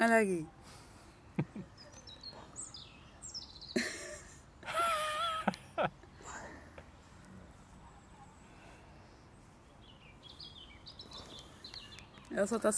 Olha aqui. Ela só tá